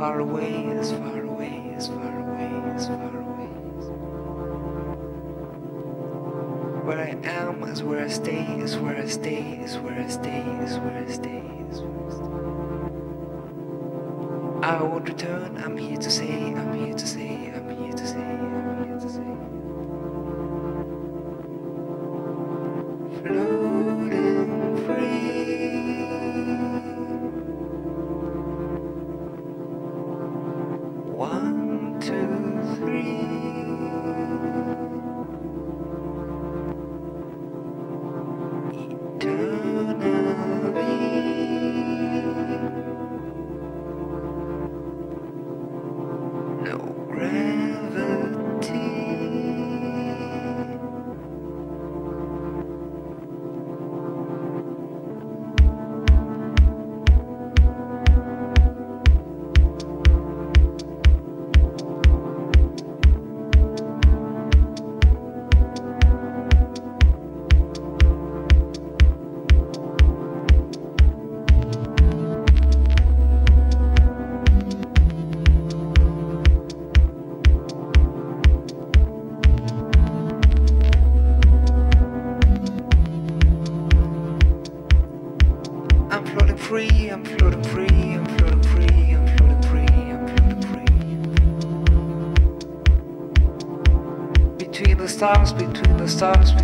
far away, as far away, as far away, as far away. Where I am is where I stay, is where I stay, is where I stay, is where I stay, is where I stay. I won't return, I'm here to say, stars